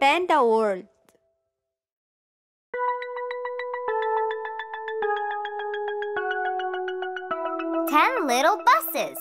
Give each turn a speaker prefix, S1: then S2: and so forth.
S1: panda world.
S2: Ten little buses.